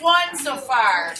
one so far.